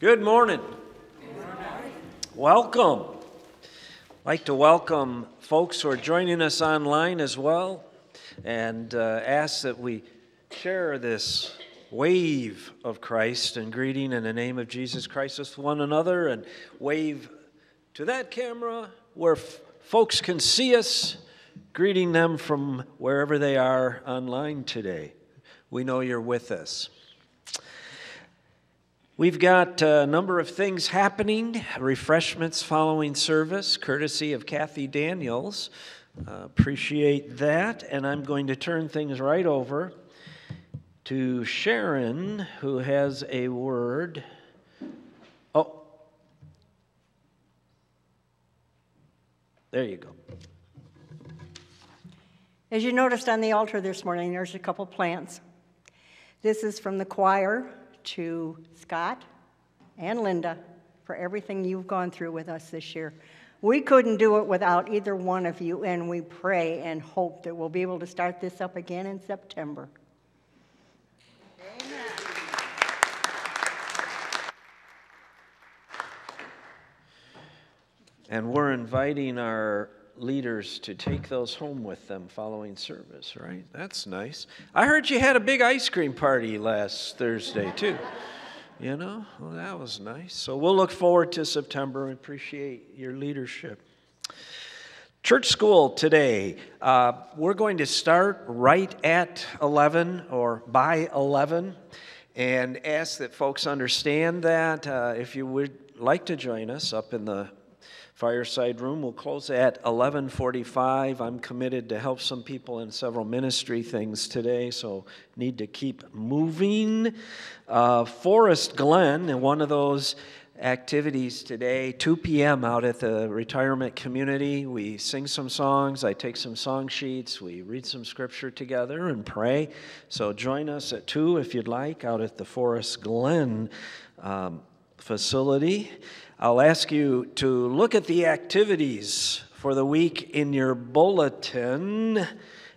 Good morning. Welcome. I'd like to welcome folks who are joining us online as well and uh, ask that we share this wave of Christ and greeting in the name of Jesus Christ with one another and wave to that camera where f- folks can see us, greeting them from wherever they are online today. We know you're with us. We've got a number of things happening, refreshments following service, courtesy of Kathy Daniels. Uh, appreciate that. And I'm going to turn things right over to Sharon, who has a word. Oh, there you go. As you noticed on the altar this morning, there's a couple plants. This is from the choir to Scott and Linda for everything you've gone through with us this year. We couldn't do it without either one of you, and we pray and hope that we'll be able to start this up again in September. Amen. And we're inviting our leaders to take those home with them following service, right? That's nice. I heard you had a big ice cream party last Thursday, too. You know, well, that was nice. So we'll look forward to September and appreciate your leadership. Church school today. Uh, we're going to start right at 11 or by 11 and ask that folks understand that. Uh, if you would like to join us up in the fireside room will close at 11:45. I'm committed to help some people in several ministry things today, so need to keep moving. Uh, Forest Glen, one of those activities today, 2 p.m. out at the retirement community. We sing some songs. I take some song sheets. We read some scripture together and pray. So join us at 2 if you'd like out at the Forest Glen um, facility. I'll ask you to look at the activities for the week in your bulletin.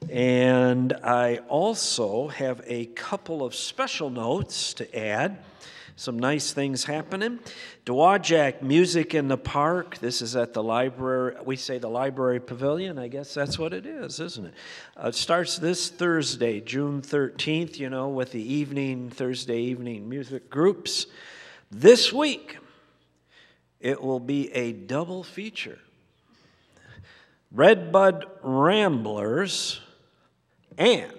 And I also have a couple of special notes to add. Some nice things happening. Dowagiac Music in the Park. This is at the library. We say the Library Pavilion. I guess that's what it is, isn't it? Uh, it starts this Thursday, June 13th, you know, with the evening, Thursday evening music groups. This week, it will be a double feature Redbud Ramblers, and,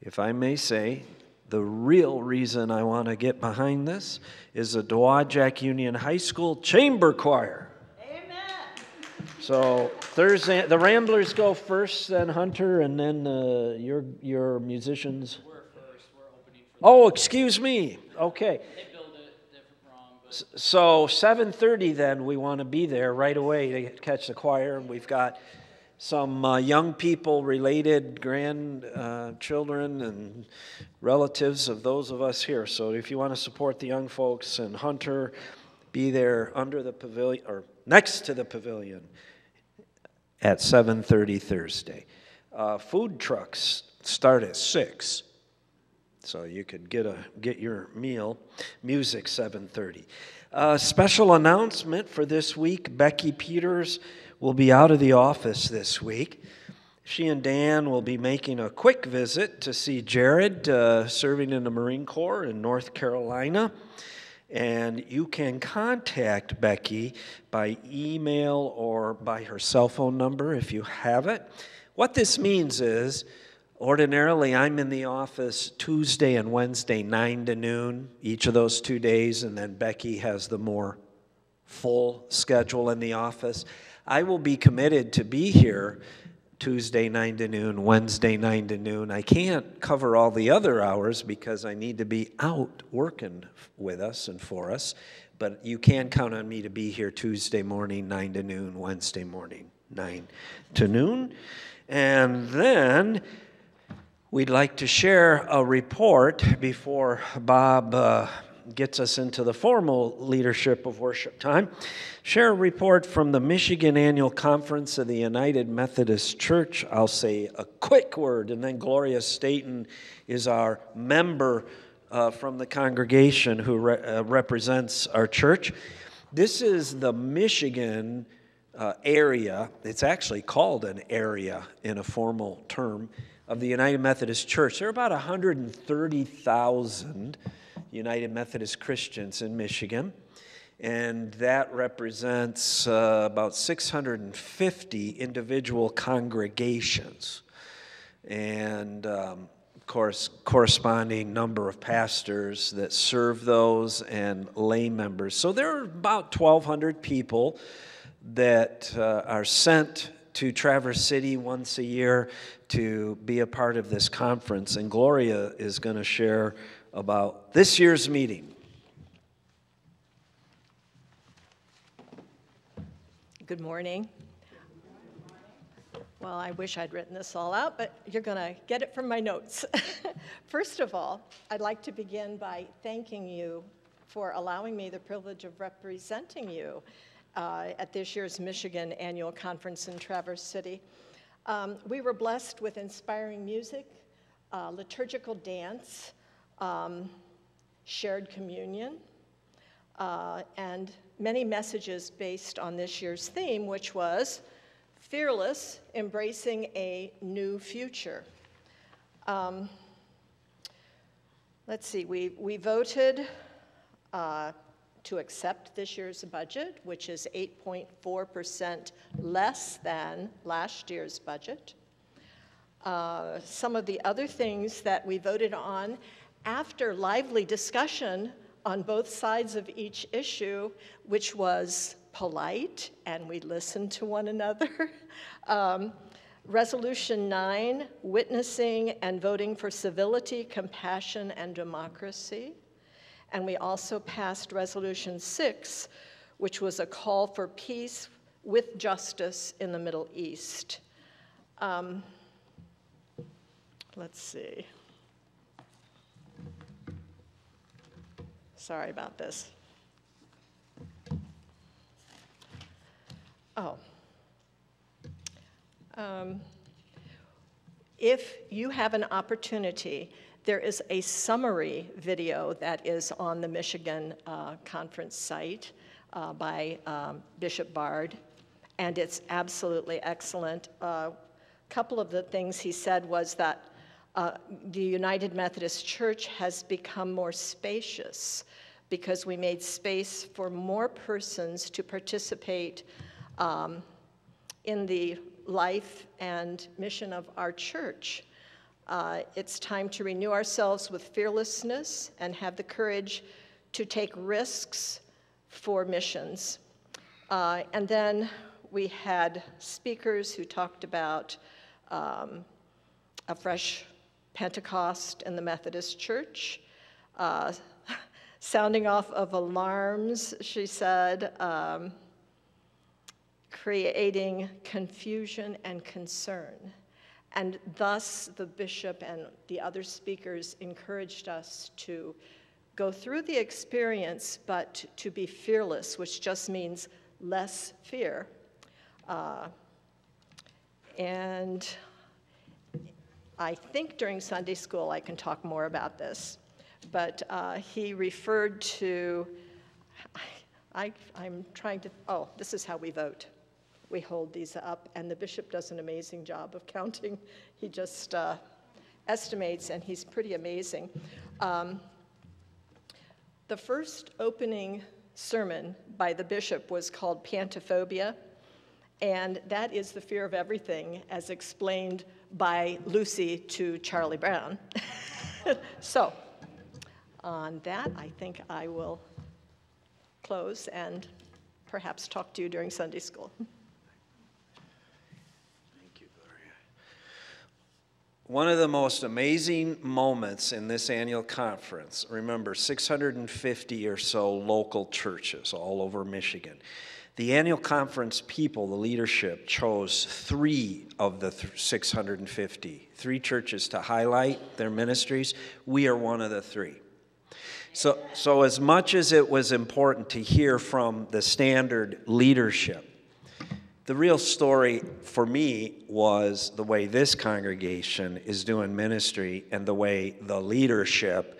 if I may say, the real reason I want to get behind this is the Dowagiac Union High School Chamber Choir. Amen. So Thursday, the Ramblers go first, then Hunter, and then uh, your your musicians. We're first. We're opening for. Oh, excuse me. Okay. So 7:30 then we want to be there right away to catch the choir and we've got some uh, young people related grandchildren uh, and relatives of those of us here. So if you want to support the young folks and Hunter be there under the pavilion or next to the pavilion at 7:30 Thursday. Uh, food trucks start at 6 so you could get a get your meal. Music 7:30. A special announcement for this week: Becky Peters will be out of the office this week. She and Dan will be making a quick visit to see Jared, uh, serving in the Marine Corps in North Carolina. And you can contact Becky by email or by her cell phone number if you have it. What this means is Ordinarily, I'm in the office Tuesday and Wednesday, 9 to noon, each of those two days, and then Becky has the more full schedule in the office. I will be committed to be here Tuesday, 9 to noon, Wednesday, 9 to noon. I can't cover all the other hours because I need to be out working with us and for us, but you can count on me to be here Tuesday morning, 9 to noon, Wednesday morning, 9 to noon. And then We'd like to share a report before Bob uh, gets us into the formal leadership of worship time. Share a report from the Michigan Annual Conference of the United Methodist Church. I'll say a quick word, and then Gloria Staten is our member uh, from the congregation who re- uh, represents our church. This is the Michigan uh, area, it's actually called an area in a formal term, of the United Methodist Church. There are about 130,000 United Methodist Christians in Michigan, and that represents uh, about 650 individual congregations. And um, of course, corresponding number of pastors that serve those and lay members. So there are about 1,200 people that uh, are sent to Traverse City once a year to be a part of this conference. And Gloria is going to share about this year's meeting. Good morning. Well, I wish I'd written this all out, but you're going to get it from my notes. First of all, I'd like to begin by thanking you for allowing me the privilege of representing you uh, at this year's Michigan Annual Conference in Traverse City. Um, we were blessed with inspiring music, uh, liturgical dance, um, shared communion, uh, and many messages based on this year's theme, which was fearless, embracing a new future. Um, let's see, we, we voted uh, to accept this year's budget, which is 8.4% less than last year's budget. Uh, some of the other things that we voted on after lively discussion on both sides of each issue, which was polite and we listened to one another. um, Resolution 9, witnessing and voting for civility, compassion, and democracy. And we also passed Resolution 6, which was a call for peace with justice in the Middle East. Um, let's see. Sorry about this. Oh. Um, if you have an opportunity there is a summary video that is on the Michigan uh, conference site uh, by um, Bishop Bard, and it's absolutely excellent. A uh, couple of the things he said was that uh, the United Methodist Church has become more spacious because we made space for more persons to participate um, in the life and mission of our church. Uh, it's time to renew ourselves with fearlessness and have the courage to take risks for missions. Uh, and then we had speakers who talked about um, a fresh Pentecost in the Methodist Church, uh, sounding off of alarms, she said, um, creating confusion and concern. And thus, the bishop and the other speakers encouraged us to go through the experience, but to be fearless, which just means less fear. Uh, and I think during Sunday school I can talk more about this, but uh, he referred to, I, I'm trying to, oh, this is how we vote we hold these up, and the bishop does an amazing job of counting. He just uh, estimates, and he's pretty amazing. Um, the first opening sermon by the bishop was called Pantophobia, and that is the fear of everything as explained by Lucy to Charlie Brown. so, on that, I think I will close and perhaps talk to you during Sunday school. One of the most amazing moments in this annual conference, remember 650 or so local churches all over Michigan. The annual conference people, the leadership, chose three of the 650, three churches to highlight their ministries. We are one of the three. So, so as much as it was important to hear from the standard leadership, the real story for me was the way this congregation is doing ministry and the way the leadership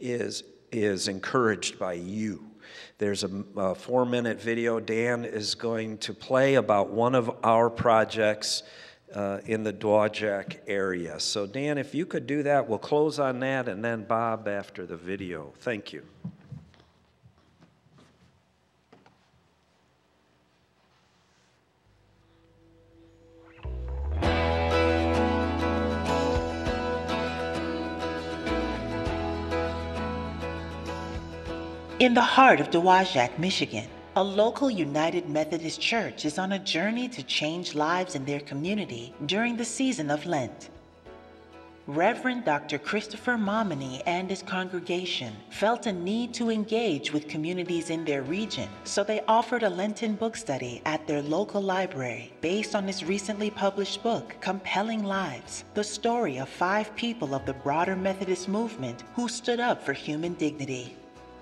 is, is encouraged by you. There's a, a four minute video Dan is going to play about one of our projects uh, in the Dowagiac area. So, Dan, if you could do that, we'll close on that, and then Bob after the video. Thank you. In the heart of Dowagiac, Michigan, a local United Methodist church is on a journey to change lives in their community during the season of Lent. Reverend Dr. Christopher Momany and his congregation felt a need to engage with communities in their region, so they offered a Lenten book study at their local library based on his recently published book, Compelling Lives The Story of Five People of the Broader Methodist Movement Who Stood Up for Human Dignity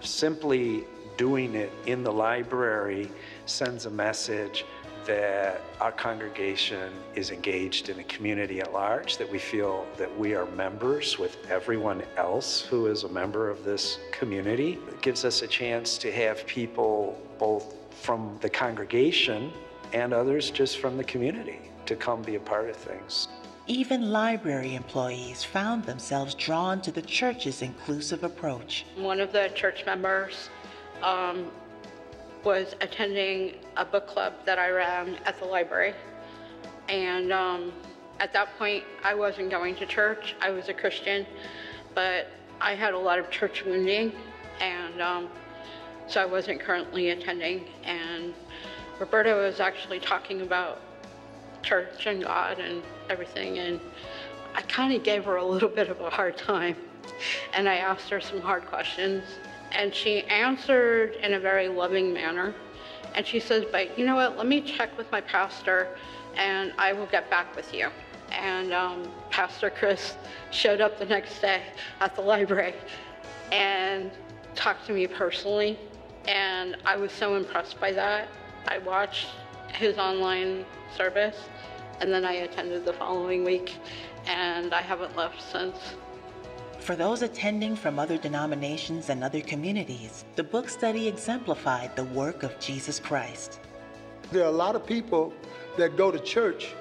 simply doing it in the library sends a message that our congregation is engaged in the community at large, that we feel that we are members with everyone else who is a member of this community. It gives us a chance to have people both from the congregation and others just from the community to come be a part of things. Even library employees found themselves drawn to the church's inclusive approach. One of the church members um, was attending a book club that I ran at the library. And um, at that point, I wasn't going to church. I was a Christian, but I had a lot of church wounding, and um, so I wasn't currently attending. And Roberta was actually talking about church and God and everything. And I kind of gave her a little bit of a hard time. And I asked her some hard questions. And she answered in a very loving manner. And she says, But you know what? Let me check with my pastor and I will get back with you. And um, Pastor Chris showed up the next day at the library and talked to me personally. And I was so impressed by that. I watched his online service and then I attended the following week, and I haven't left since. For those attending from other denominations and other communities, the book study exemplified the work of Jesus Christ. There are a lot of people that go to church,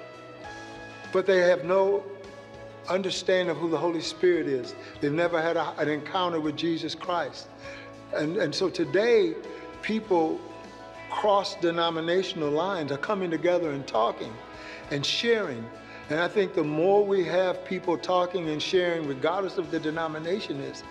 but they have no understanding of who the Holy Spirit is. They've never had a, an encounter with Jesus Christ. And, and so today, people cross denominational lines are coming together and talking and sharing. And I think the more we have people talking and sharing, regardless of the denomination is,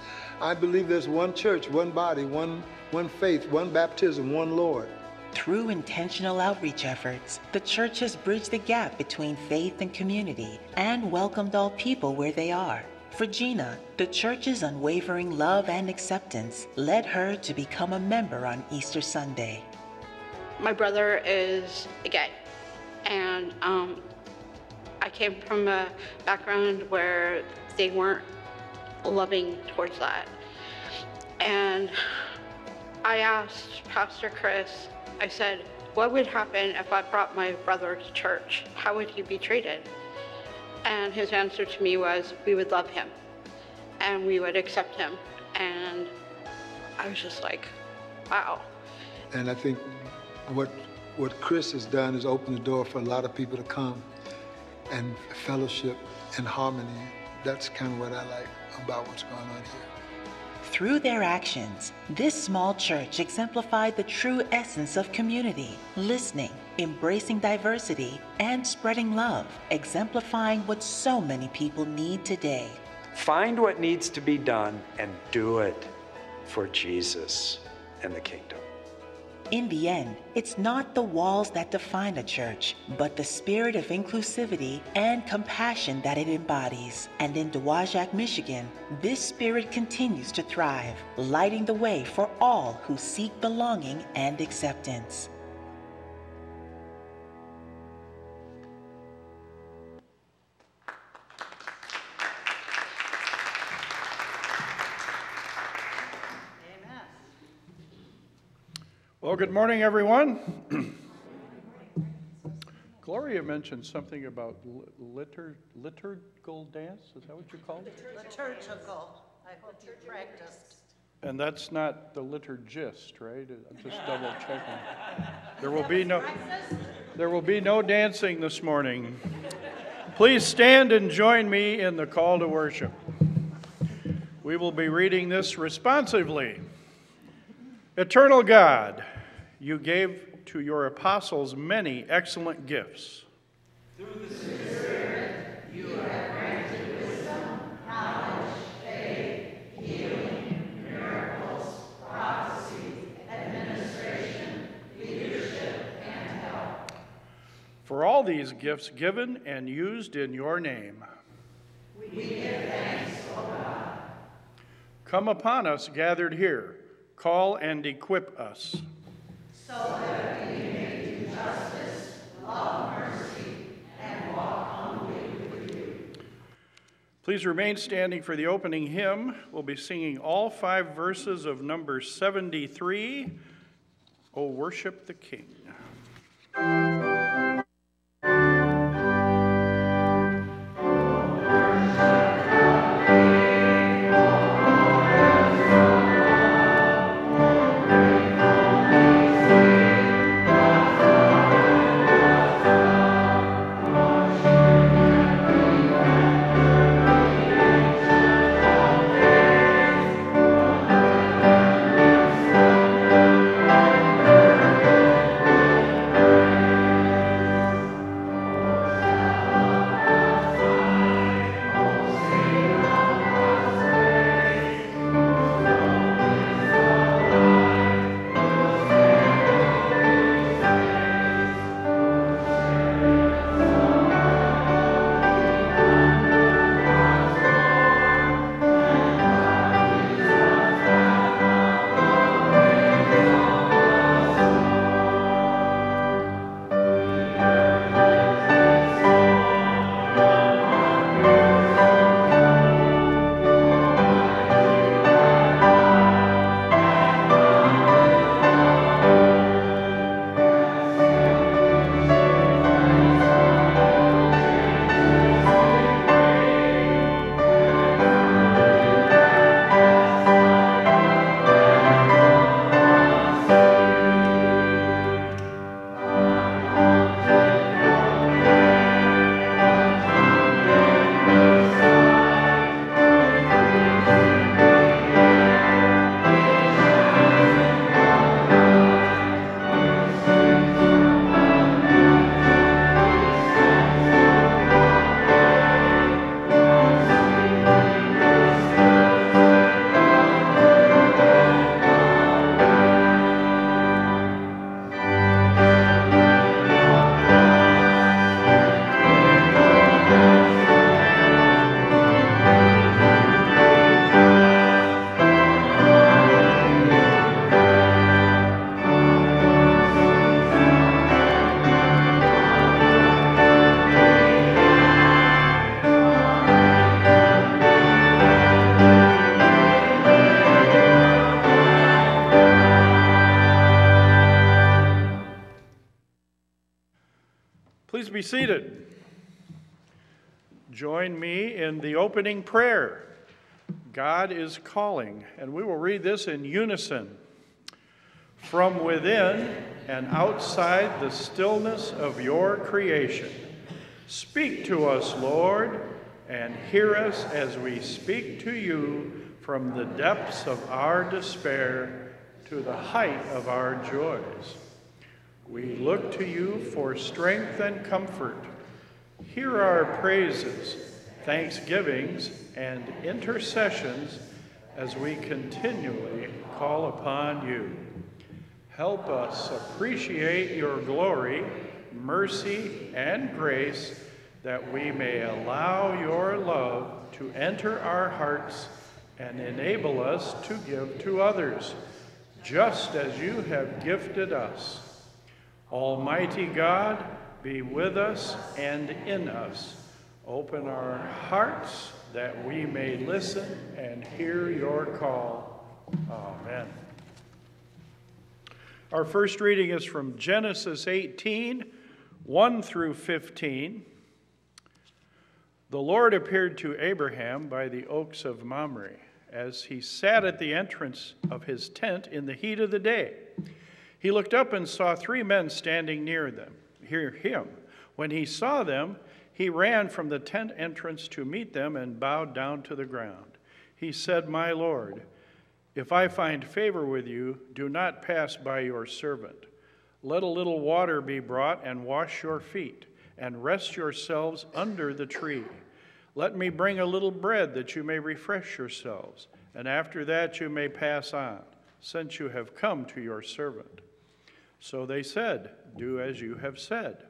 I believe there's one church, one body, one, one faith, one baptism, one Lord. Through intentional outreach efforts, the church has bridged the gap between faith and community and welcomed all people where they are. For Gina, the church's unwavering love and acceptance led her to become a member on Easter Sunday. My brother is gay and um, I came from a background where they weren't loving towards that. And I asked Pastor Chris, I said, what would happen if I brought my brother to church? How would he be treated? And his answer to me was, we would love him and we would accept him. And I was just like, wow. And I think what what Chris has done is open the door for a lot of people to come and fellowship and harmony. That's kind of what I like about what's going on here. Through their actions, this small church exemplified the true essence of community listening, embracing diversity, and spreading love, exemplifying what so many people need today. Find what needs to be done and do it for Jesus and the kingdom. In the end, it's not the walls that define a church, but the spirit of inclusivity and compassion that it embodies. And in Dowagiac, Michigan, this spirit continues to thrive, lighting the way for all who seek belonging and acceptance. Well, good morning, everyone. Gloria mentioned something about litur- liturgical dance. Is that what you called it? Liturgical. I hope you practiced. And that's not the liturgist, right? Uh, I'm just double checking. There will be no, there will be no dancing this morning. Please stand and join me in the call to worship. We will be reading this responsively. Eternal God, you gave to your apostles many excellent gifts. Through the Spirit, you have granted wisdom, knowledge, faith, healing, miracles, prophecy, administration, leadership, and help. For all these gifts given and used in your name, we give thanks, O God. Come upon us gathered here, call and equip us Please remain standing for the opening hymn. We'll be singing all five verses of number 73, O Worship the King. Opening prayer. God is calling, and we will read this in unison. From within and outside the stillness of your creation, speak to us, Lord, and hear us as we speak to you from the depths of our despair to the height of our joys. We look to you for strength and comfort. Hear our praises, thanksgivings, and intercessions as we continually call upon you. Help us appreciate your glory, mercy, and grace that we may allow your love to enter our hearts and enable us to give to others, just as you have gifted us. Almighty God, be with us and in us. Open our hearts that we may listen and hear your call. Amen. Our first reading is from Genesis 18 1 through 15. The Lord appeared to Abraham by the oaks of Mamre as he sat at the entrance of his tent in the heat of the day. He looked up and saw three men standing near them, near him. When he saw them, he ran from the tent entrance to meet them and bowed down to the ground. He said, My Lord, if I find favor with you, do not pass by your servant. Let a little water be brought and wash your feet, and rest yourselves under the tree. Let me bring a little bread that you may refresh yourselves, and after that you may pass on, since you have come to your servant. So they said, Do as you have said.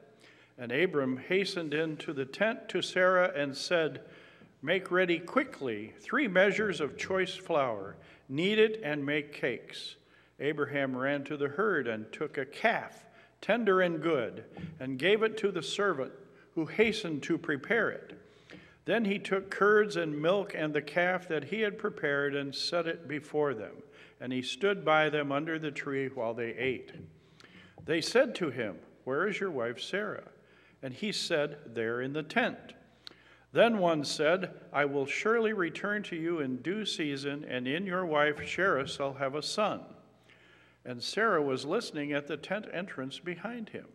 And Abram hastened into the tent to Sarah and said, Make ready quickly three measures of choice flour, knead it, and make cakes. Abraham ran to the herd and took a calf, tender and good, and gave it to the servant, who hastened to prepare it. Then he took curds and milk and the calf that he had prepared and set it before them, and he stood by them under the tree while they ate. They said to him, Where is your wife Sarah? And he said, There in the tent. Then one said, I will surely return to you in due season, and in your wife Sarah shall have a son. And Sarah was listening at the tent entrance behind him.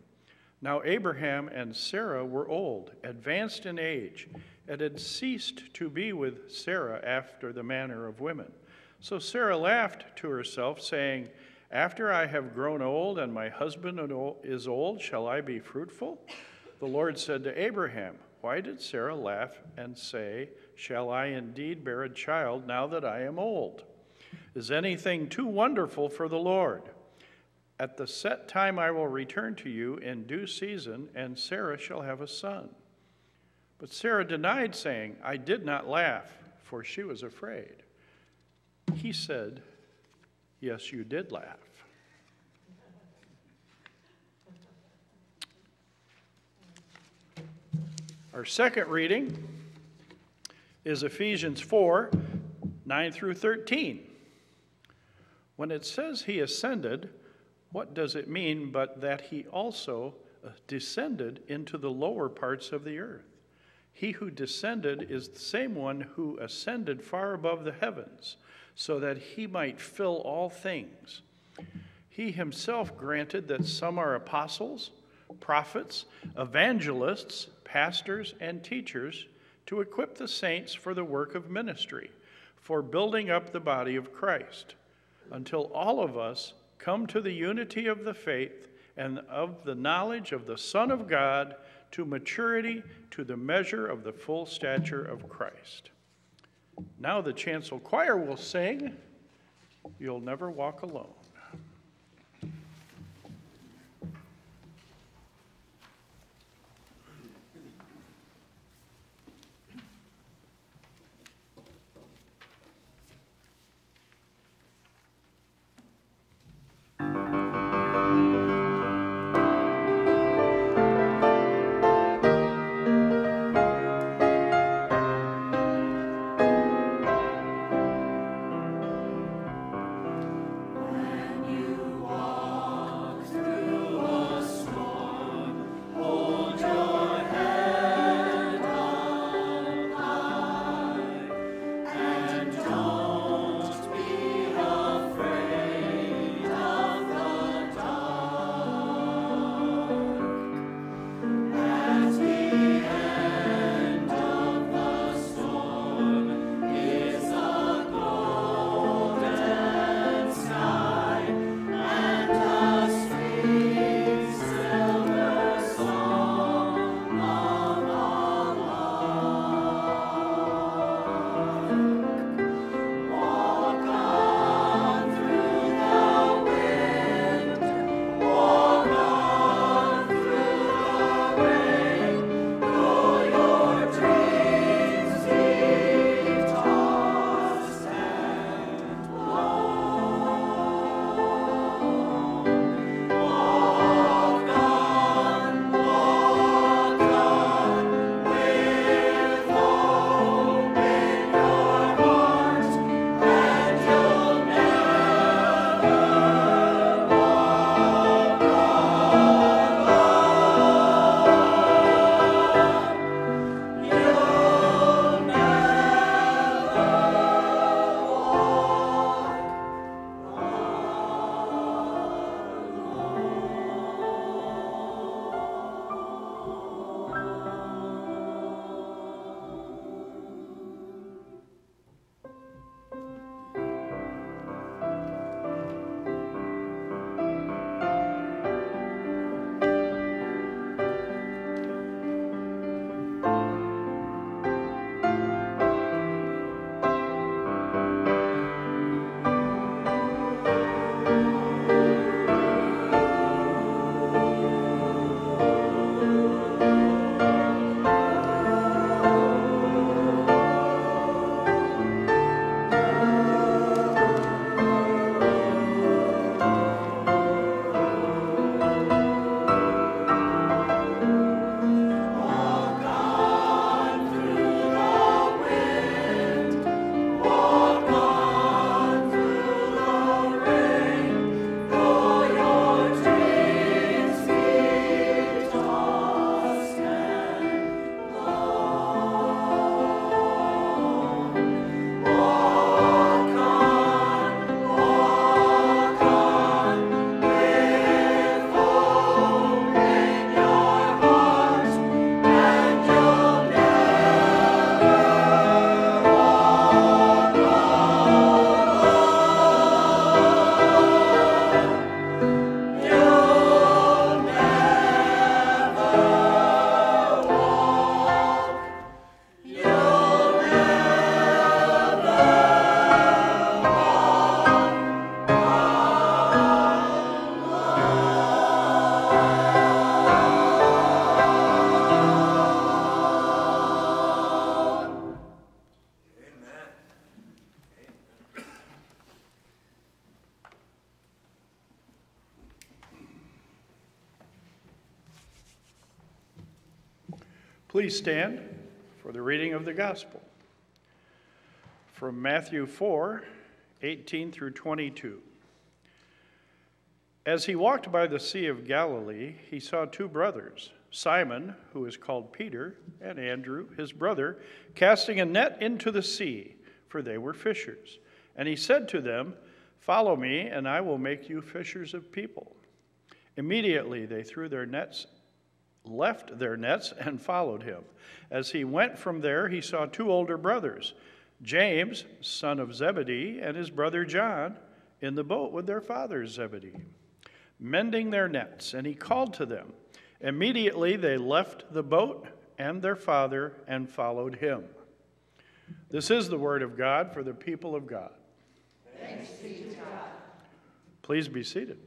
Now Abraham and Sarah were old, advanced in age, and had ceased to be with Sarah after the manner of women. So Sarah laughed to herself, saying, After I have grown old and my husband is old, shall I be fruitful? The Lord said to Abraham, Why did Sarah laugh and say, Shall I indeed bear a child now that I am old? Is anything too wonderful for the Lord? At the set time I will return to you in due season, and Sarah shall have a son. But Sarah denied, saying, I did not laugh, for she was afraid. He said, Yes, you did laugh. Our second reading is Ephesians 4 9 through 13. When it says he ascended, what does it mean but that he also uh, descended into the lower parts of the earth? He who descended is the same one who ascended far above the heavens, so that he might fill all things. He himself granted that some are apostles, prophets, evangelists, pastors, and teachers to equip the saints for the work of ministry, for building up the body of Christ, until all of us come to the unity of the faith and of the knowledge of the Son of God to maturity, to the measure of the full stature of Christ. Now the chancel choir will sing, You'll Never Walk Alone. Please stand for the reading of the gospel. From Matthew 4 18 through 22. As he walked by the Sea of Galilee, he saw two brothers, Simon, who is called Peter, and Andrew, his brother, casting a net into the sea, for they were fishers. And he said to them, Follow me, and I will make you fishers of people. Immediately they threw their nets left their nets and followed him. As he went from there, he saw two older brothers, James, son of Zebedee, and his brother John, in the boat with their father Zebedee, mending their nets, and he called to them. Immediately they left the boat and their father and followed him. This is the word of God for the people of God. Thanks be to God. Please be seated.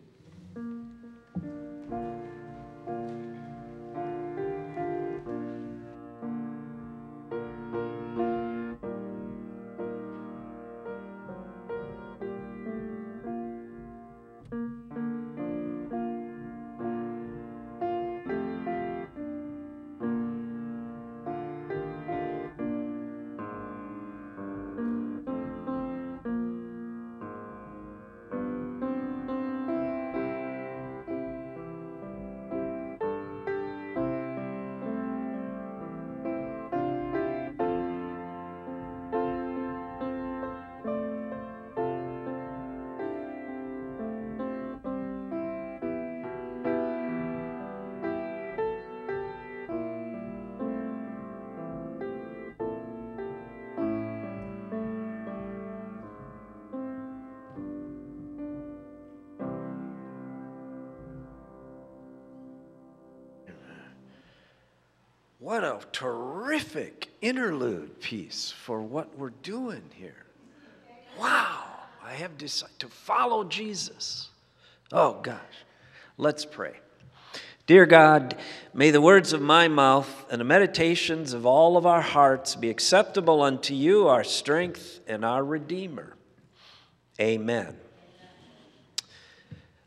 What a terrific interlude piece for what we're doing here. Wow, I have decided to follow Jesus. Oh gosh, let's pray. Dear God, may the words of my mouth and the meditations of all of our hearts be acceptable unto you, our strength and our Redeemer. Amen.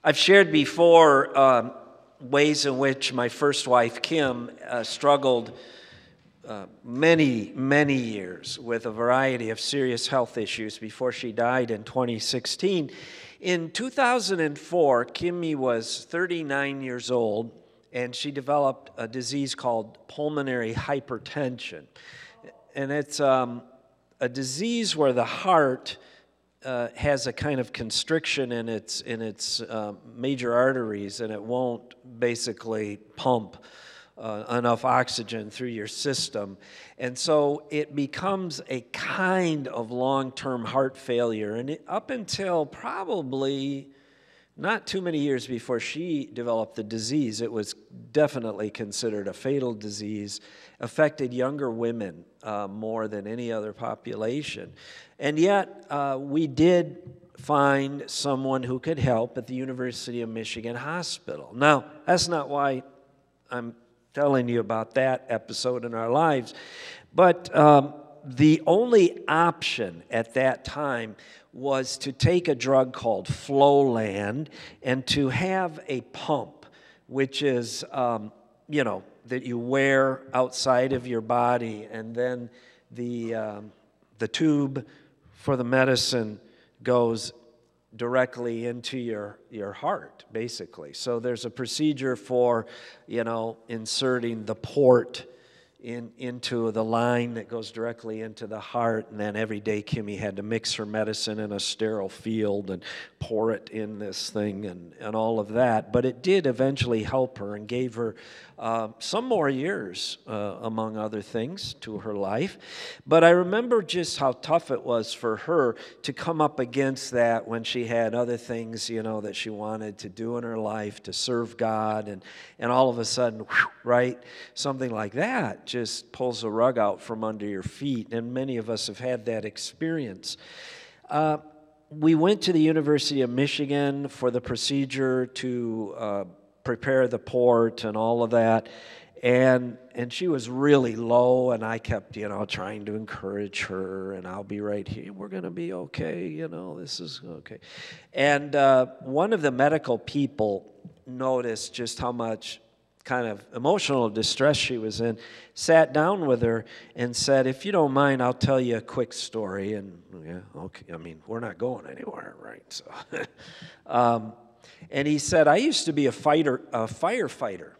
I've shared before. Uh, ways in which my first wife, Kim, uh, struggled uh, many, many years with a variety of serious health issues before she died in 2016. In 2004, Kimmy was 39 years old and she developed a disease called pulmonary hypertension. And it's um, a disease where the heart uh, has a kind of constriction in its in its uh, major arteries, and it won't basically pump uh, enough oxygen through your system, and so it becomes a kind of long-term heart failure. And it, up until probably not too many years before she developed the disease, it was definitely considered a fatal disease, affected younger women uh, more than any other population. And yet, uh, we did find someone who could help at the University of Michigan Hospital. Now, that's not why I'm telling you about that episode in our lives, but um, the only option at that time was to take a drug called Flolan and to have a pump, which is, um, you know, that you wear outside of your body, and then the, um, the tube for the medicine goes directly into your, your heart, basically. So there's a procedure for, you know, inserting the port in, into the line that goes directly into the heart. And then every day, Kimmy had to mix her medicine in a sterile field and pour it in this thing and, and all of that. But it did eventually help her and gave her uh, some more years, uh, among other things, to her life. But I remember just how tough it was for her to come up against that when she had other things, you know, that she wanted to do in her life to serve God. And, and all of a sudden, whew, right, something like that just pulls the rug out from under your feet. And many of us have had that experience. Uh, we went to the University of Michigan for the procedure to uh, prepare the port and all of that. And, and she was really low, and I kept, you know, trying to encourage her, and I'll be right here. We're going to be okay, you know, this is okay. And uh, one of the medical people noticed just how much kind of emotional distress she was in, sat down with her and said, If you don't mind, I'll tell you a quick story. And yeah, okay, I mean, we're not going anywhere, right? So, um, and he said, I used to be a fighter, a firefighter.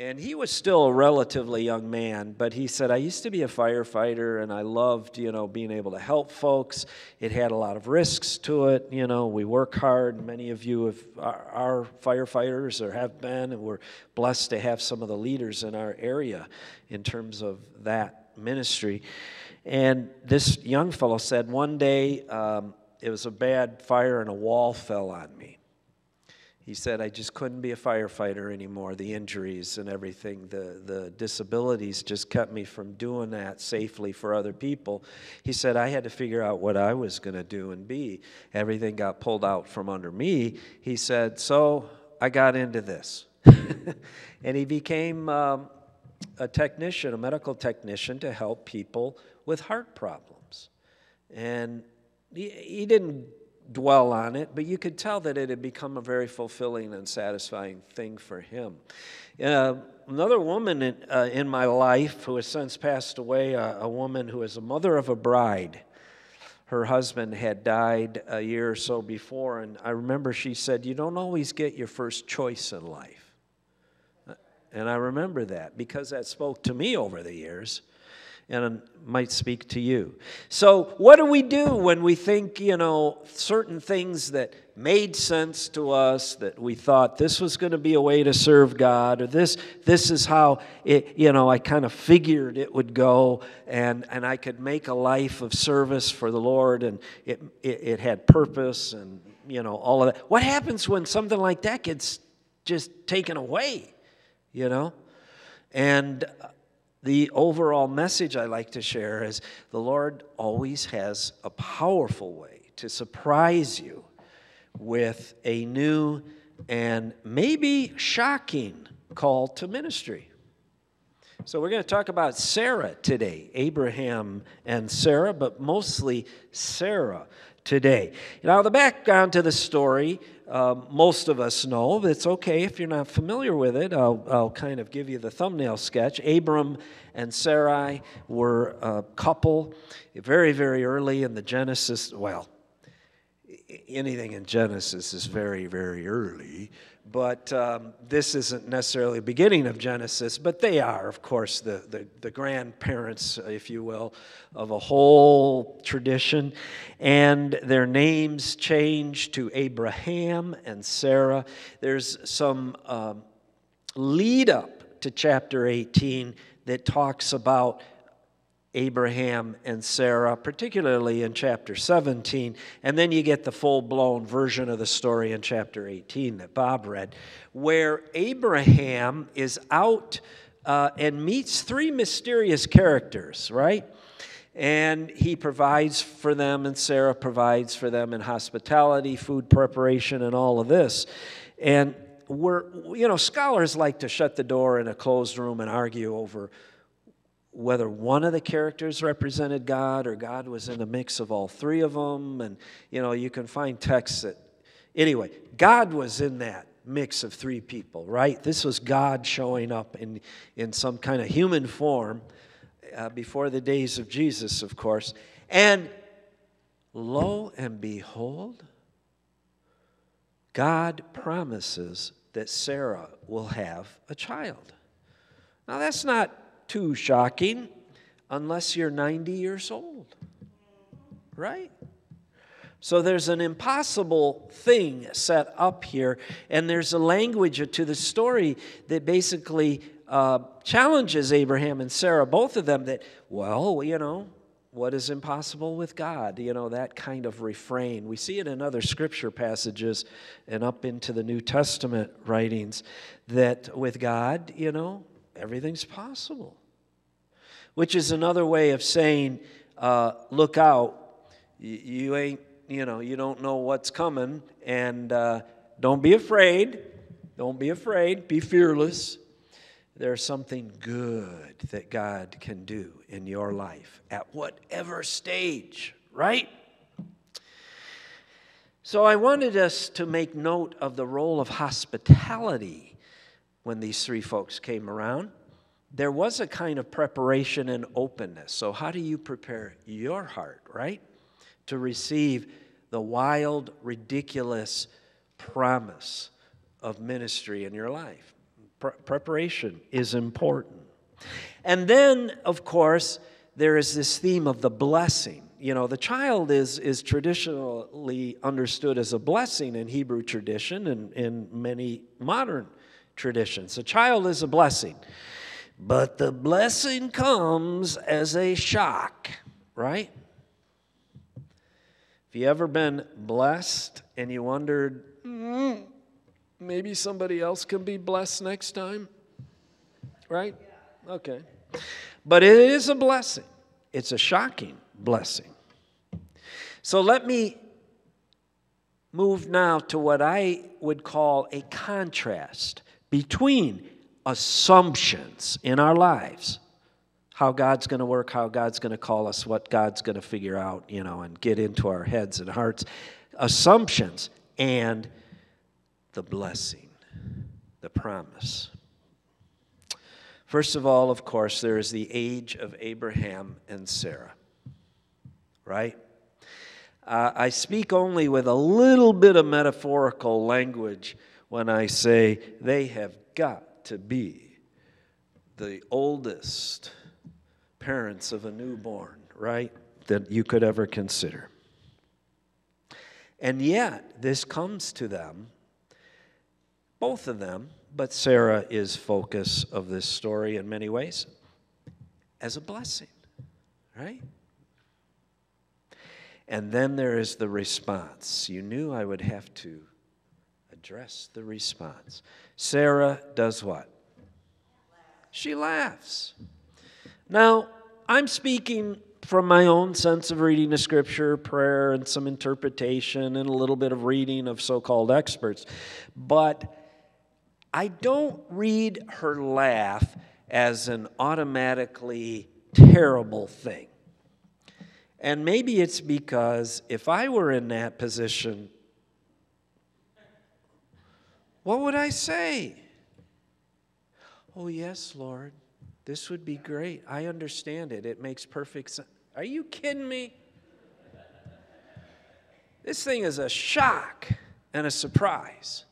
And he was still a relatively young man, but he said, I used to be a firefighter and I loved, you know, being able to help folks. It had a lot of risks to it. You know, we work hard. Many of you have, are, firefighters or have been, and we're blessed to have some of the leaders in our area in terms of that ministry. And this young fellow said, One day um, it was a bad fire and a wall fell on me. He said, I just couldn't be a firefighter anymore. The injuries and everything, the, the disabilities just kept me from doing that safely for other people. He said, I had to figure out what I was going to do and be. Everything got pulled out from under me. He said, So I got into this. and he became um, a technician, a medical technician, to help people with heart problems. And he, he didn't dwell on it, but you could tell that it had become a very fulfilling and satisfying thing for him. Uh, another woman in, uh, in, my life who has since passed away, uh, a woman who is a mother of a bride. Her husband had died a year or so before, and I remember she said, You don't always get your first choice in life. And I remember that because that spoke to me over the years and might speak to you. So, what do we do when we think, you know, certain things that made sense to us that we thought this was going to be a way to serve God or this this is how it, you know, I kind of figured it would go and and I could make a life of service for the Lord and it it, it had purpose and you know, all of that. What happens when something like that gets just taken away, you know? And the overall message I like to share is the Lord always has a powerful way to surprise you with a new and maybe shocking call to ministry. So, we're going to talk about Sarah today, Abraham and Sarah, but mostly Sarah today. Now, the background to the story uh, most of us know. It's okay if you're not familiar with it. I'll, I'll kind of give you the thumbnail sketch. Abram and Sarai were a couple very, very early in the Genesis. Well, anything in Genesis is very, very early. But um, this isn't necessarily the beginning of Genesis, but they are, of course, the, the, the, grandparents, if you will, of a whole tradition. And their names change to Abraham and Sarah. There's some um, lead up to chapter 18 that talks about Abraham and Sarah, particularly in chapter 17. And then you get the full blown version of the story in chapter 18 that Bob read, where Abraham is out uh, and meets three mysterious characters, right? And he provides for them, and Sarah provides for them in hospitality, food preparation, and all of this. And we're, you know, scholars like to shut the door in a closed room and argue over whether one of the characters represented God or God was in a mix of all three of them. And, you know, you can find texts that, anyway, God was in that mix of three people, right? This was God showing up in, in some kind of human form uh, before the days of Jesus, of course. And lo and behold, God promises that Sarah will have a child. Now, that's not too shocking unless you're 90 years old, right? So there's an impossible thing set up here, and there's a language to the story that basically uh, challenges Abraham and Sarah, both of them, that, well, you know, what is impossible with God? You know, that kind of refrain. We see it in other scripture passages and up into the New Testament writings that with God, you know, everything's possible which is another way of saying, uh, look out. You, ain't, you know, you don't know what's coming, and uh, don't be afraid. Don't be afraid. Be fearless. There's something good that God can do in your life at whatever stage, right? So I wanted us to make note of the role of hospitality when these three folks came around. There was a kind of preparation and openness. So, how do you prepare your heart, right, to receive the wild, ridiculous promise of ministry in your life? Pre- preparation is important. And then, of course, there is this theme of the blessing. You know, the child is, is traditionally understood as a blessing in Hebrew tradition and in many modern traditions. A child is a blessing. But the blessing comes as a shock, right? Have you ever been blessed and you wondered, mm, maybe somebody else can be blessed next time? Right? Okay. But it is a blessing, it's a shocking blessing. So let me move now to what I would call a contrast between assumptions in our lives how God's going to work, how God's going to call us, what God's going to figure out, you know, and get into our heads and hearts. Assumptions and the blessing, the promise. First of all, of course, there is the age of Abraham and Sarah, right? Uh, I speak only with a little bit of metaphorical language when I say they have got to be the oldest parents of a newborn, right, that you could ever consider. And yet, this comes to them, both of them, but Sarah is focus of this story in many ways as a blessing, right? And then there is the response. You knew I would have to address the response. Sarah does what? She laughs. Now, I'm speaking from my own sense of reading the scripture, prayer, and some interpretation, and a little bit of reading of so called experts. But I don't read her laugh as an automatically terrible thing. And maybe it's because if I were in that position, what would I say? Oh, yes, Lord, this would be great. I understand it. It makes perfect sense. Are you kidding me? This thing is a shock and a surprise.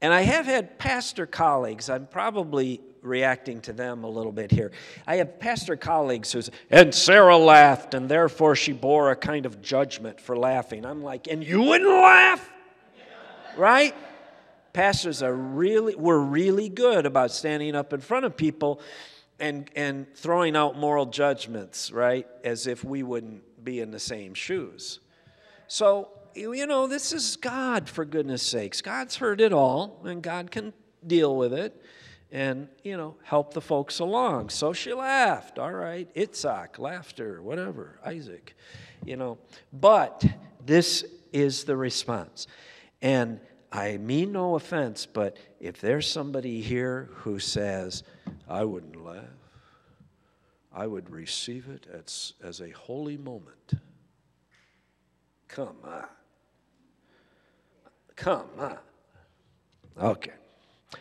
And I have had pastor colleagues, I'm probably reacting to them a little bit here. I have pastor colleagues who's, and Sarah laughed, and therefore she bore a kind of judgment for laughing. I'm like, and you wouldn't laugh? Right? Pastors are really, we're really good about standing up in front of people and, and throwing out moral judgments, right? As if we wouldn't be in the same shoes. So you know, this is God, for goodness sakes. God's heard it all, and God can deal with it and, you know, help the folks along. So she laughed. All right, Itzhak, laughter, whatever, Isaac, you know. But this is the response. And I mean no offense, but if there's somebody here who says, I wouldn't laugh, I would receive it as, as a holy moment. Come on. Come on. Okay.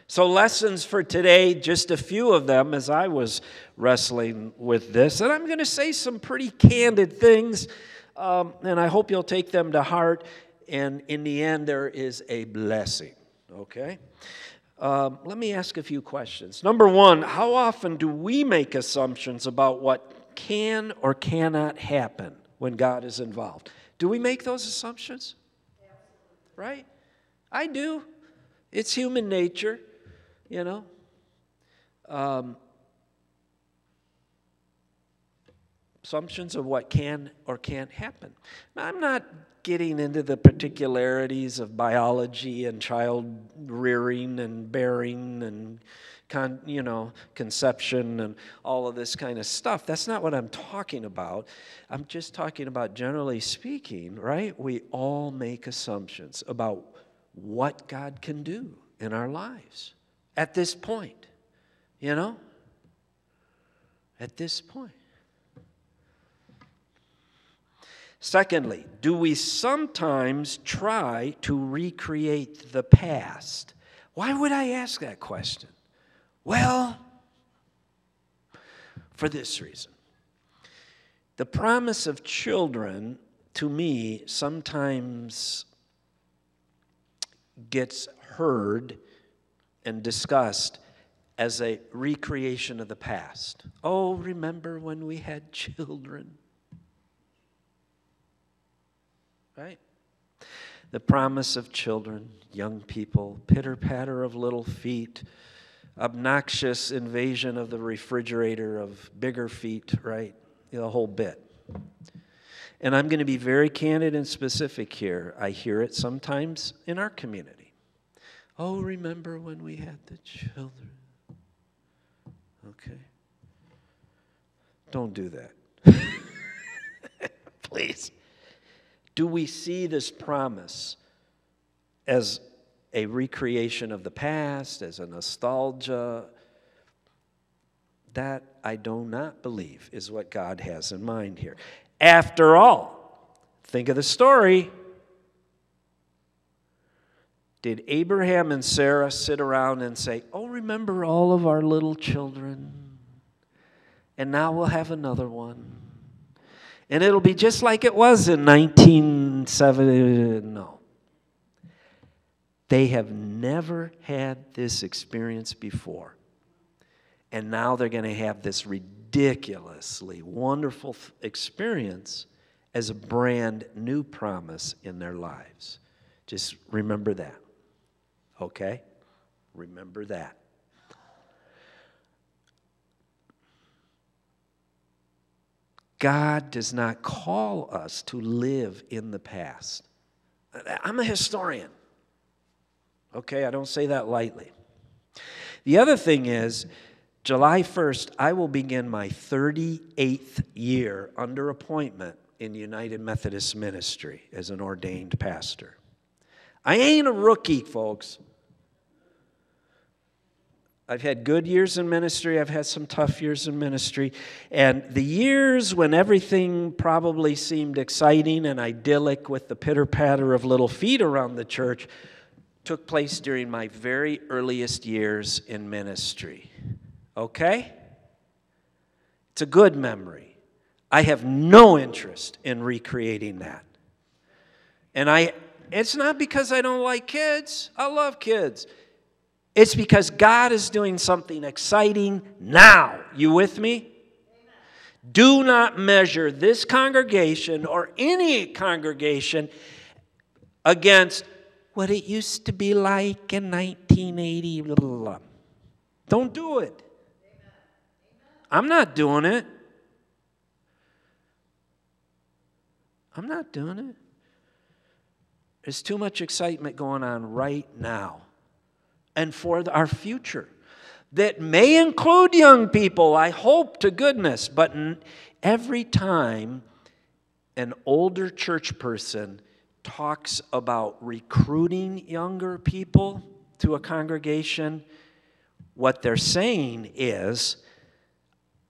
So, lessons for today, just a few of them as I was wrestling with this. And I'm going to say some pretty candid things, um, and I hope you'll take them to heart. And in the end, there is a blessing. Okay? Um, let me ask a few questions. Number one, how often do we make assumptions about what can or cannot happen when God is involved? Do we make those assumptions? Right? I do. It's human nature, you know. Um, assumptions of what can or can't happen. Now, I'm not getting into the particularities of biology and child rearing and bearing and con, you know conception and all of this kind of stuff that's not what i'm talking about i'm just talking about generally speaking right we all make assumptions about what God can do in our lives at this point. You know? At this point. Secondly, do we sometimes try to recreate the past? Why would I ask that question? Well, for this reason. The promise of children, to me, sometimes gets heard and discussed as a recreation of the past. Oh, remember when we had children? Right? The promise of children, young people, pitter patter of little feet, obnoxious invasion of the refrigerator of bigger feet, right? The whole bit. And I'm going to be very candid and specific here. I hear it sometimes in our community. Oh, remember when we had the children? Okay. Don't do that. Please. Do we see this promise as a recreation of the past, as a nostalgia? That I do not believe is what God has in mind here. After all, think of the story. Did Abraham and Sarah sit around and say, Oh, remember all of our little children? And now we'll have another one. And it'll be just like it was in 1970. No. They have never had this experience before. And now they're going to have this ridiculously wonderful experience as a brand new promise in their lives. Just remember that. Okay? Remember that. God does not call us to live in the past. I'm a historian. Okay, I don't say that lightly. The other thing is, July 1st, I will begin my 38th year under appointment in United Methodist Ministry as an ordained pastor. I ain't a rookie, folks. I've had good years in ministry, I've had some tough years in ministry. And the years when everything probably seemed exciting and idyllic with the pitter patter of little feet around the church took place during my very earliest years in ministry. Okay? It's a good memory. I have no interest in recreating that. And I it's not because I don't like kids. I love kids. It's because God is doing something exciting now. You with me? Do not measure this congregation or any congregation against what it used to be like in 1980. Don't do it. I'm not doing it. I'm not doing it. There's too much excitement going on right now and for our future that may include young people, I hope to goodness, but every time an older church person talks about recruiting younger people to a congregation, what they're saying is,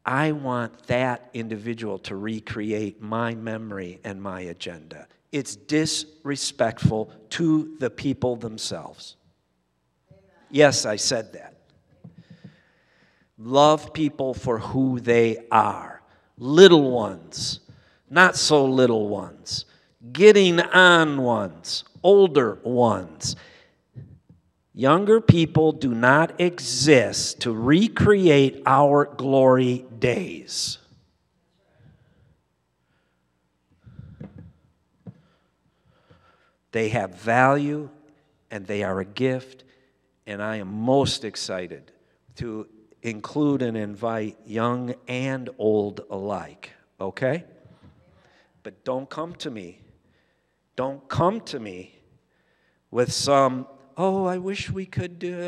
I want that individual to recreate my memory and my agenda. It's disrespectful to the people themselves. Yes, I said that. Love people for who they are. Little ones, not so little ones, getting on ones, older ones. Younger people do not exist to recreate our glory days. They have value and they are a gift and I am most excited to include and invite young and old alike, okay? But don't come to me. Don't come to me with some, oh, I wish we could do.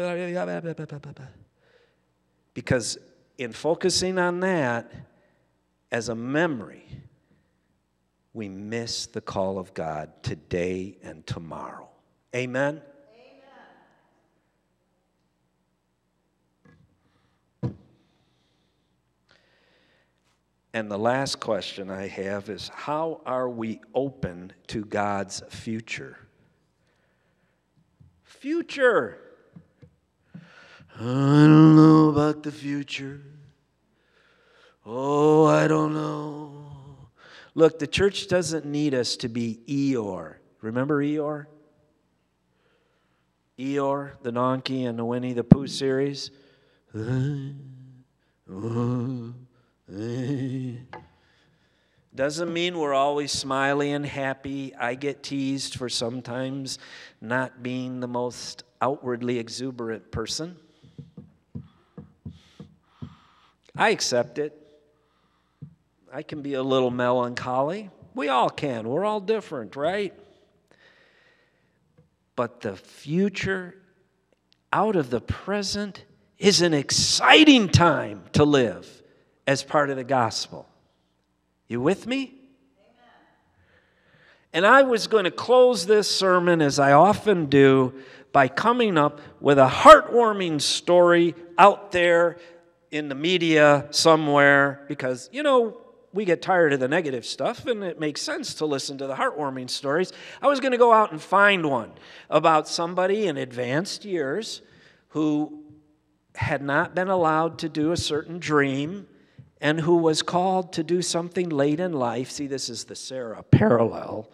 Because in focusing on that as a memory, we miss the call of God today and tomorrow. Amen? And the last question I have is how are we open to God's future? Future. I don't know about the future. Oh, I don't know. Look, the church doesn't need us to be Eeyore. Remember Eeyore? Eeyore, the donkey, and the Winnie the Pooh series. Uh-huh. Eh. Doesn't mean we're always smiley and happy. I get teased for sometimes not being the most outwardly exuberant person. I accept it. I can be a little melancholy. We all can. We're all different, right? But the future out of the present is an exciting time to live as part of the gospel. You with me? And I was going to close this sermon, as I often do, by coming up with a heartwarming story out there in the media somewhere, because, you know, we get tired of the negative stuff, and it makes sense to listen to the heartwarming stories. I was going to go out and find one about somebody in advanced years who had not been allowed to do a certain dream and who was called to do something late in life. See, this is the Sarah parallel.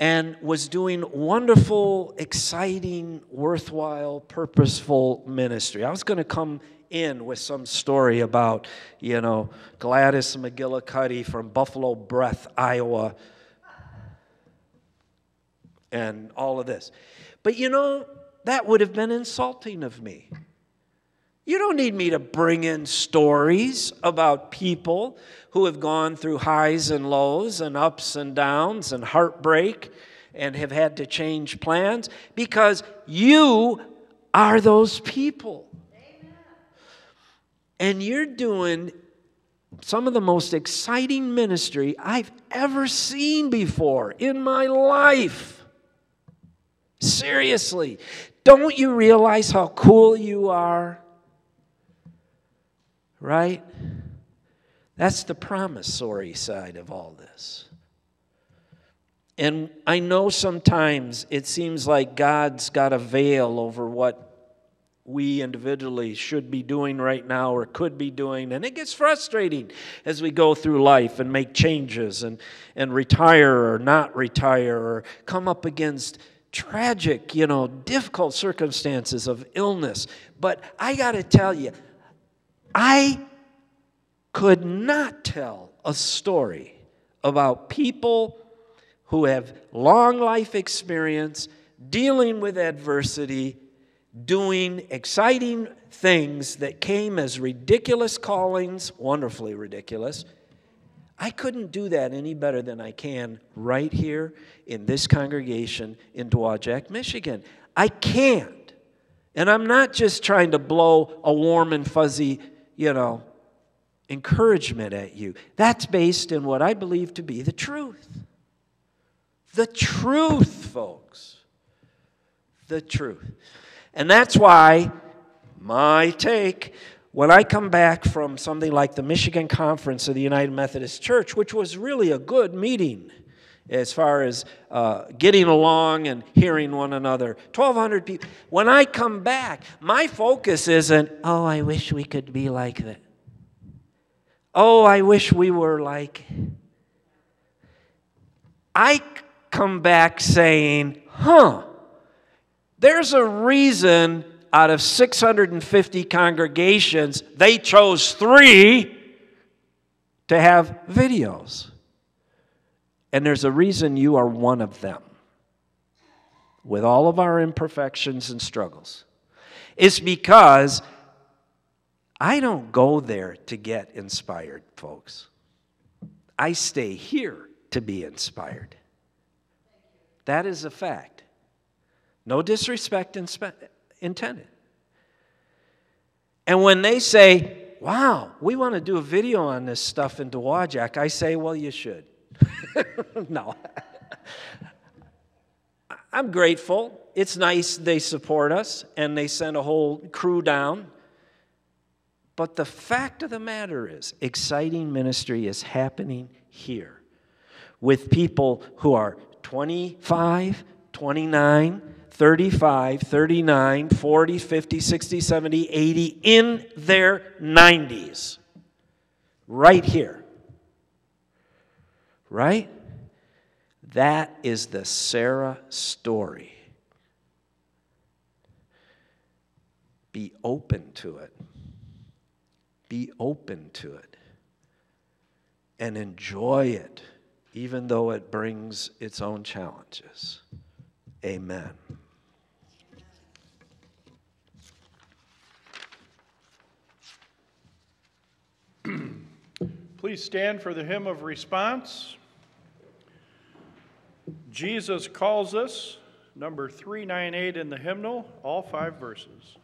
And was doing wonderful, exciting, worthwhile, purposeful ministry. I was going to come in with some story about, you know, Gladys McGillicuddy from Buffalo Breath, Iowa, and all of this. But you know, that would have been insulting of me. You don't need me to bring in stories about people who have gone through highs and lows and ups and downs and heartbreak and have had to change plans because you are those people. And you're doing some of the most exciting ministry I've ever seen before in my life. Seriously, don't you realize how cool you are? Right? That's the promissory side of all this. And I know sometimes it seems like God's got a veil over what we individually should be doing right now or could be doing. And it gets frustrating as we go through life and make changes and, and retire or not retire or come up against tragic, you know, difficult circumstances of illness. But I got to tell you, I could not tell a story about people who have long life experience dealing with adversity doing exciting things that came as ridiculous callings, wonderfully ridiculous. I couldn't do that any better than I can right here in this congregation in Dowagiac, Michigan. I can't. And I'm not just trying to blow a warm and fuzzy, you know, encouragement at you. That's based in what I believe to be the truth. The truth, folks. The truth. And that's why my take when I come back from something like the Michigan Conference of the United Methodist Church, which was really a good meeting as far as uh, getting along and hearing one another. 1,200 people. When I come back, my focus isn't, oh, I wish we could be like that. Oh, I wish we were like. I come back saying, huh, there's a reason out of 650 congregations, they chose three to have videos. And there's a reason you are one of them, with all of our imperfections and struggles. It's because I don't go there to get inspired, folks. I stay here to be inspired. That is a fact. No disrespect intended. And when they say, wow, we want to do a video on this stuff in Dowagiac, I say, well, you should. no. I'm grateful. It's nice they support us and they send a whole crew down. But the fact of the matter is, exciting ministry is happening here with people who are 25, 29, 35, 39, 40, 50, 60, 70, 80, in their 90s. Right here. Right? That is the Sarah story. Be open to it. Be open to it. And enjoy it, even though it brings its own challenges. Amen. Please stand for the hymn of response. Jesus calls us, number 398 in the hymnal, all five verses.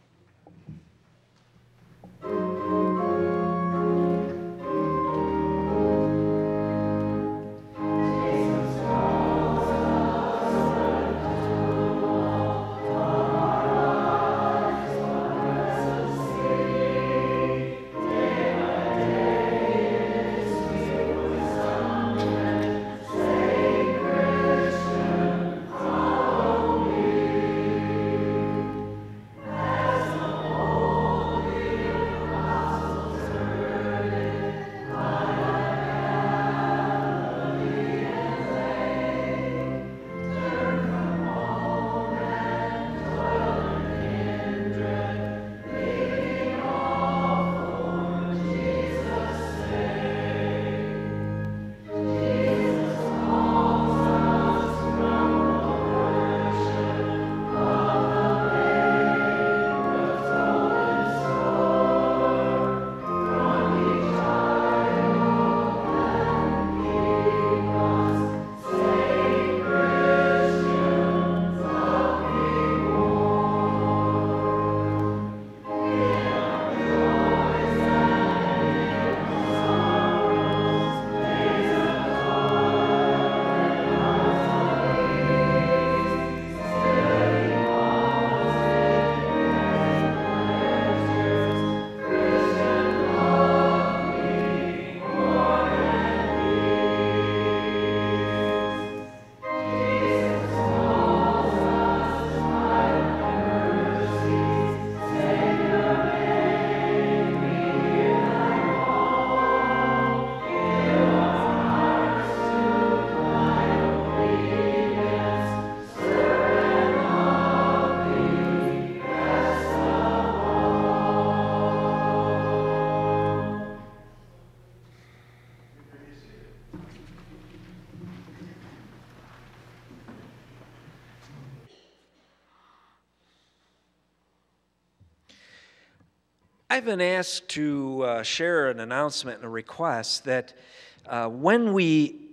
I've been asked to uh, share an announcement and a request that uh, when we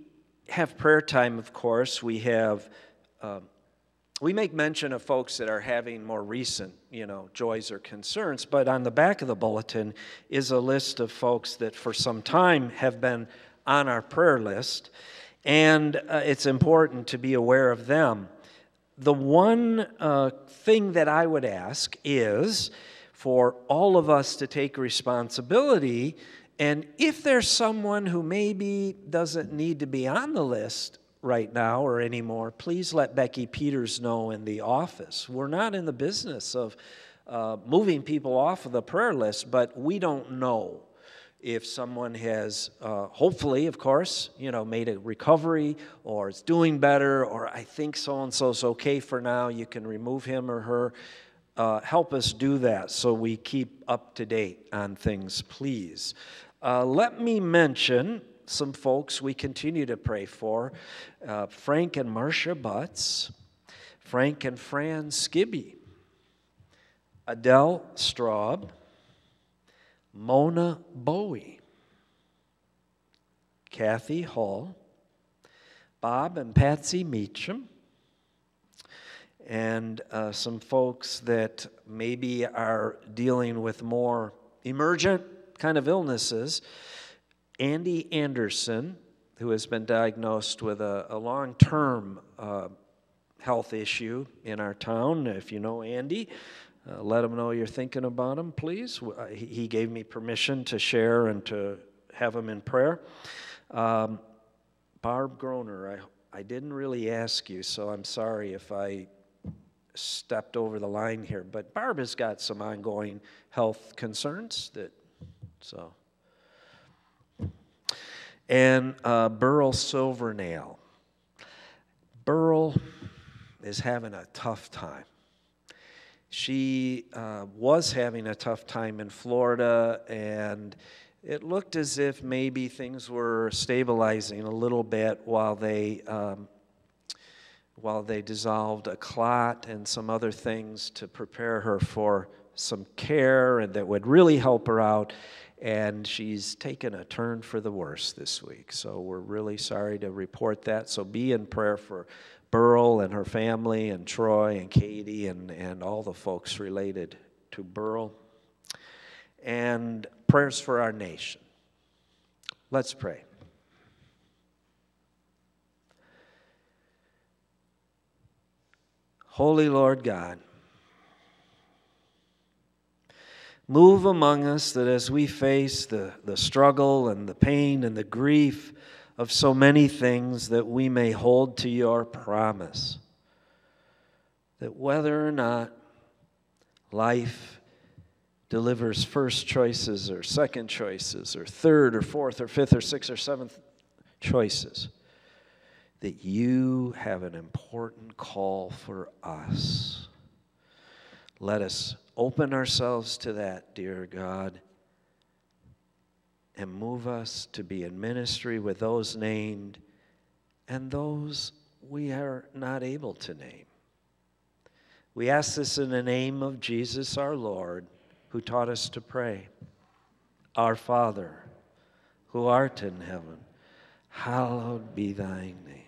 have prayer time, of course, we have. Um, we make mention of folks that are having more recent, you know, joys or concerns, but on the back of the bulletin is a list of folks that for some time have been on our prayer list, and uh, it's important to be aware of them. The one uh, thing that I would ask is for all of us to take responsibility. And if there's someone who maybe doesn't need to be on the list right now or anymore, please let Becky Peters know in the office. We're not in the business of uh, moving people off of the prayer list, but we don't know if someone has uh, hopefully of course you know made a recovery or is doing better or i think so and so's okay for now you can remove him or her uh, help us do that so we keep up to date on things, please. Uh, let me mention some folks we continue to pray for uh, Frank and Marcia Butts, Frank and Fran Skibby, Adele Straub, Mona Bowie, Kathy Hall, Bob and Patsy Meacham, and uh, some folks that maybe are dealing with more emergent kind of illnesses. Andy Anderson, who has been diagnosed with a, a long term uh, health issue in our town. If you know Andy, uh, let him know you're thinking about him, please. Uh, he gave me permission to share and to have him in prayer. Um, Barb Groner, I, I didn't really ask you, so I'm sorry if I stepped over the line here. But Barb has got some ongoing health concerns that, so. And uh, Burl Silvernail. Burl is having a tough time. She uh, was having a tough time in Florida, and it looked as if maybe things were stabilizing a little bit while they um, while they dissolved a clot and some other things to prepare her for some care and that would really help her out. And she's taken a turn for the worse this week. So we're really sorry to report that. So be in prayer for Burl and her family, and Troy and Katie, and, and all the folks related to Burl. And prayers for our nation. Let's pray. Holy Lord God, move among us that as we face the, the struggle and the pain and the grief of so many things, that we may hold to your promise. That whether or not life delivers first choices or second choices or third or fourth or fifth or sixth or seventh choices, that you have an important call for us. Let us open ourselves to that, dear God, and move us to be in ministry with those named and those we are not able to name. We ask this in the name of Jesus our Lord, who taught us to pray. Our Father, who art in heaven, hallowed be thy name.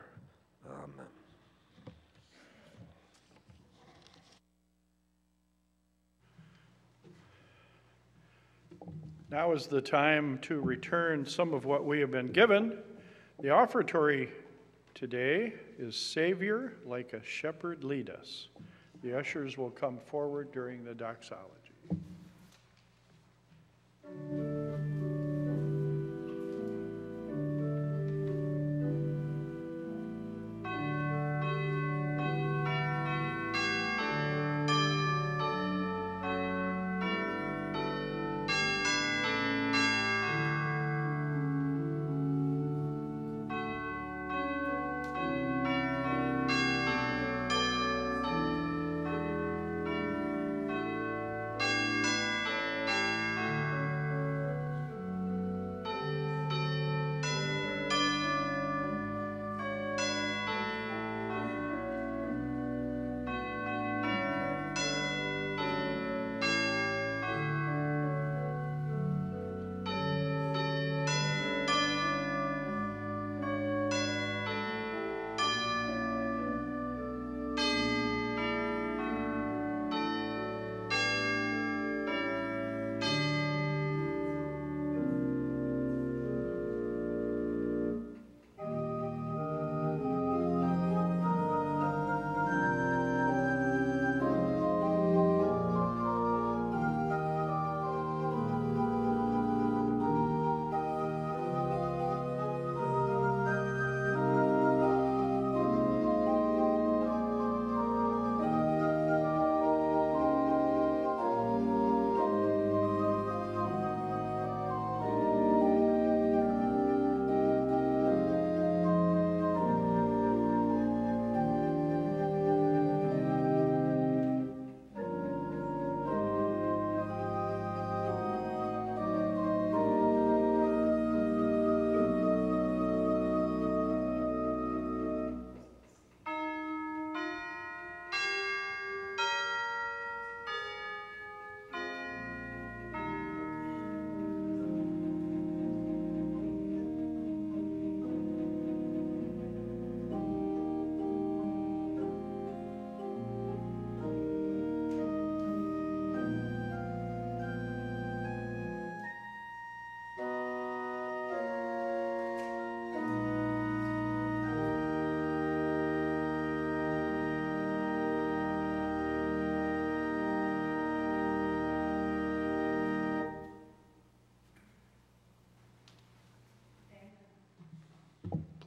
Amen. Now is the time to return some of what we have been given. The offertory today is Savior, like a shepherd lead us. The ushers will come forward during the doxology.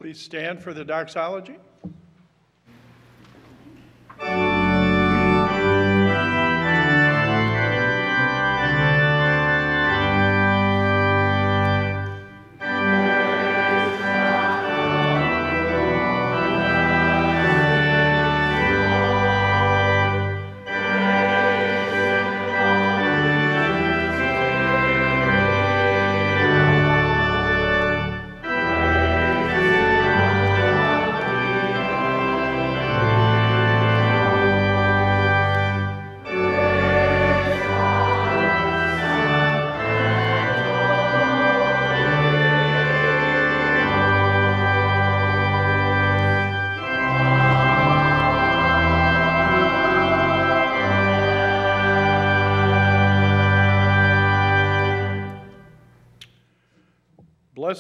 Please stand for the doxology.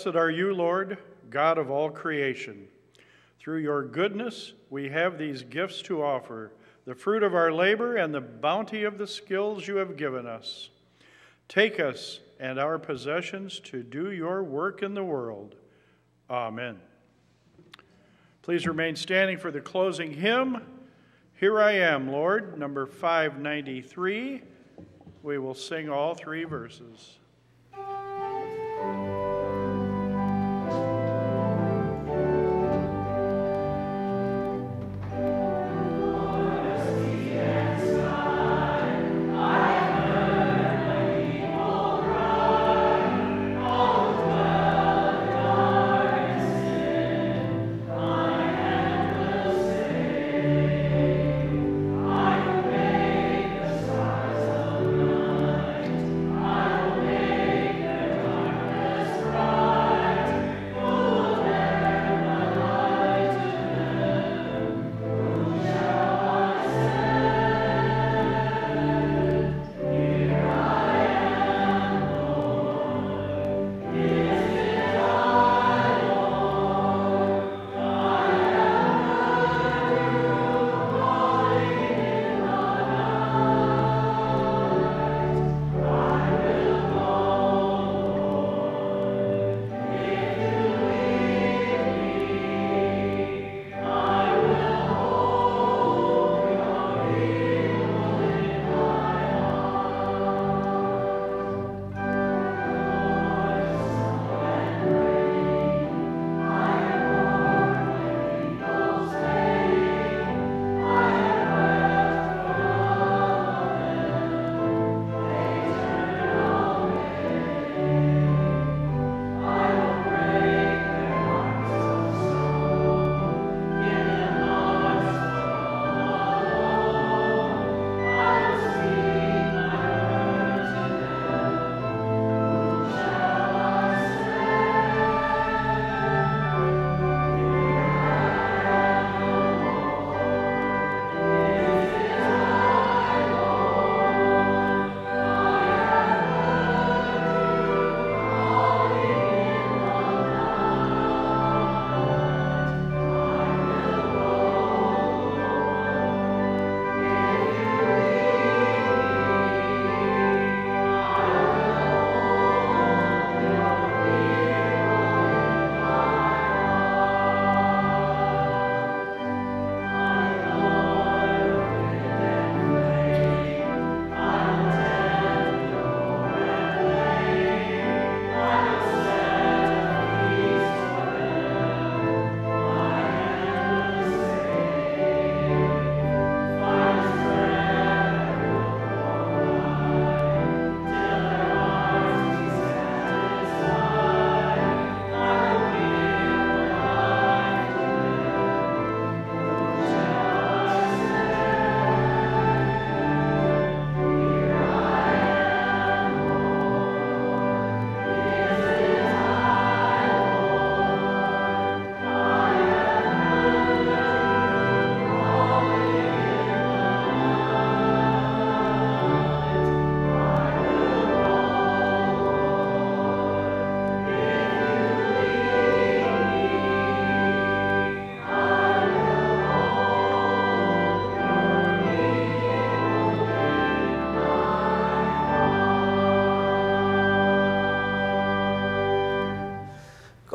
Blessed are you, Lord, God of all creation. Through your goodness, we have these gifts to offer the fruit of our labor and the bounty of the skills you have given us. Take us and our possessions to do your work in the world. Amen. Please remain standing for the closing hymn. Here I am, Lord, number 593. We will sing all three verses.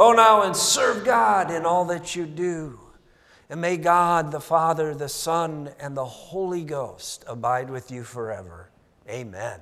Go now and serve God in all that you do. And may God, the Father, the Son, and the Holy Ghost abide with you forever. Amen.